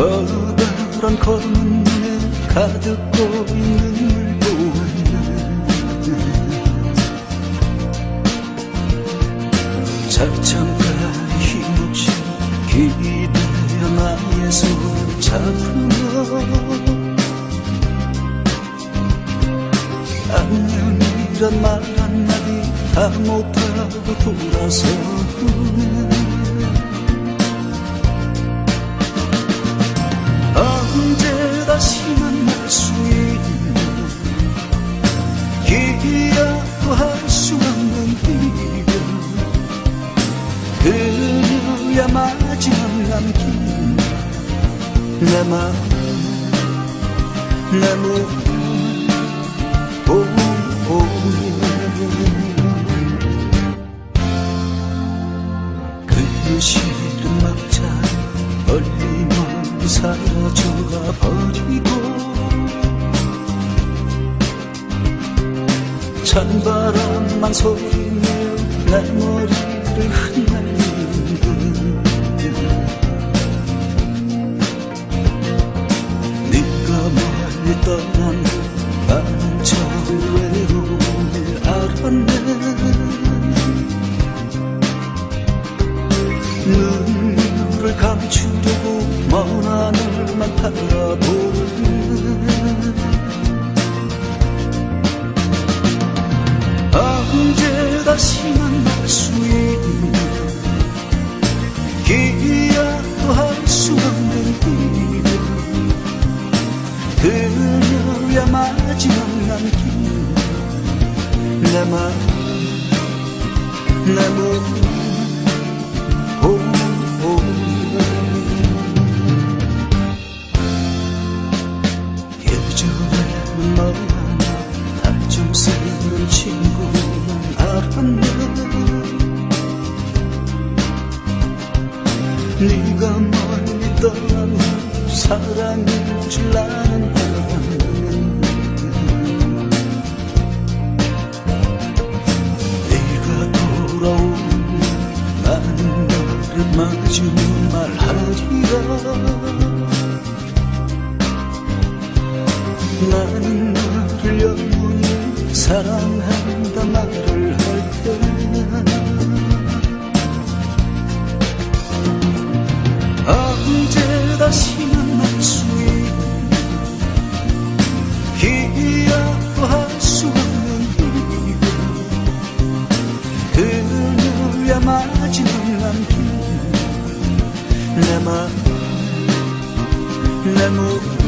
커다란 눈에 가득 고인 눈물 보았네 자창가에 힘없이 기대어 나의 손 잡으며 안녕이란 말 한마디 다 못하고 돌아서네 그녀야 마지막 남긴 내 마음 내 몸. 그 시름 막차 멀리 사라져가 버리고 찬바람만 소리며 내 머리를 흩날 떠난 저 외로움을 알았네 눈물을 감추려고 먼 하늘만 바라보 그녀야 마지막 남긴 내 마음 내 몸. 예전에는 너와 나달좀 쓰는 친구는 알았네 네가 멀리 후 사랑인 줄 나는 나는 너를 영원히 사랑한다 말을 할 테야 언제 다시 만날 수 있는 기약도 할 수 없는 이별 그녀야 마지막 남긴 내 마음 내몸